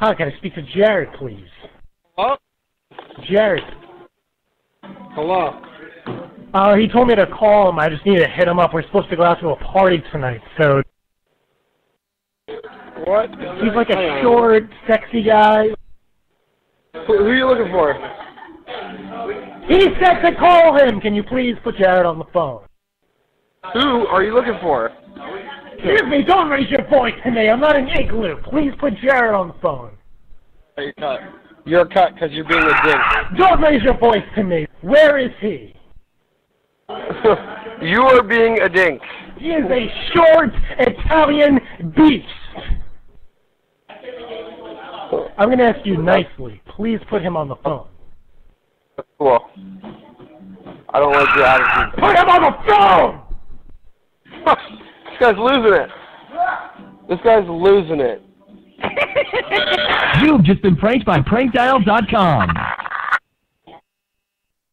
Hi, can I speak to Jared, please? Hello? Jared. Hello? Uh, he told me to call him. I just needed to hit him up. We're supposed to go out to a party tonight, so What? he's like a short, sexy guy. Who, who are you looking for? He said to call him. Can you please put Jared on the phone? Who are you looking for? Excuse me, don't raise your voice to me. I'm not an igloo. Please put Jared on the phone. You're cut. You're cut because you're being a dick. Don't raise your voice to me. Where is he? you are being a dink. He is a short Italian beast. I'm going to ask you nicely. Please put him on the phone. Cool. I don't like your attitude. Put him on the phone! this guy's losing it. This guy's losing it. You've just been pranked by prankdial.com.